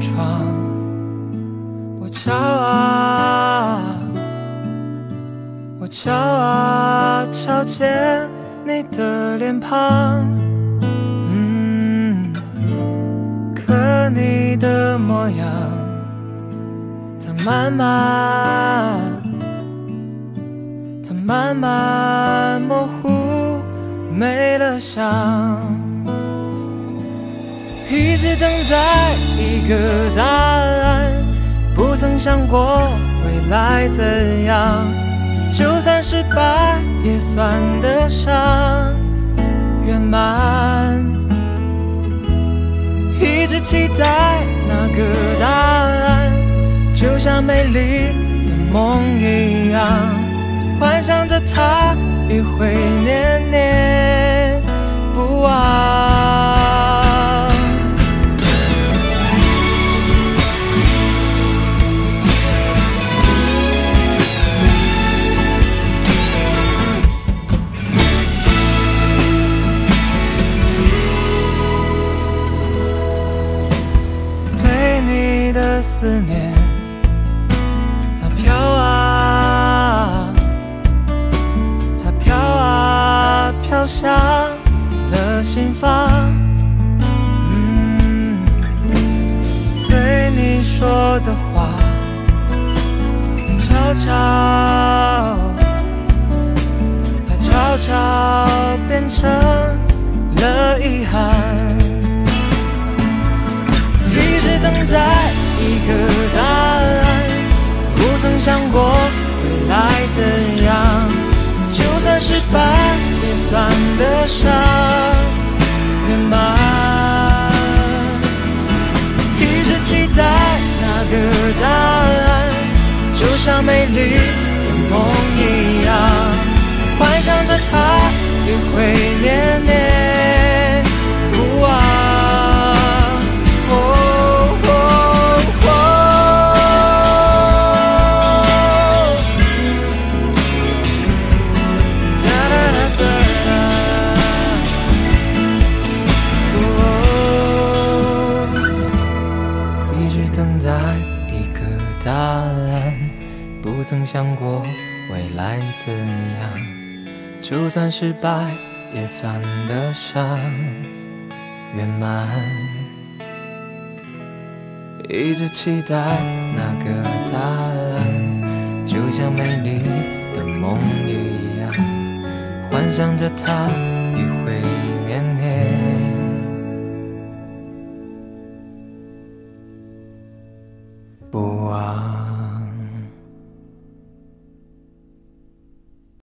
窗，我敲啊，我敲啊，敲见你的脸庞，嗯，可你的模样，它慢慢，它慢慢模糊，没了想。一直等待一个答案，不曾想过未来怎样。就算失败，也算得上圆满。一直期待那个答案，就像美丽的梦一样，幻想着它也会念念不忘。思念，它飘啊，它飘啊，飘向了心房。嗯，对你说的话，它悄悄，它悄悄变成了遗憾，过未来怎样。就算失败，也算得上圆满。一直期待那个答案，就像美丽的梦一样，幻想着它也会答案不曾想过未来怎样，就算失败也算得上圆满。一直期待那个答案，就像美丽的梦一样，幻想着它也会不忘。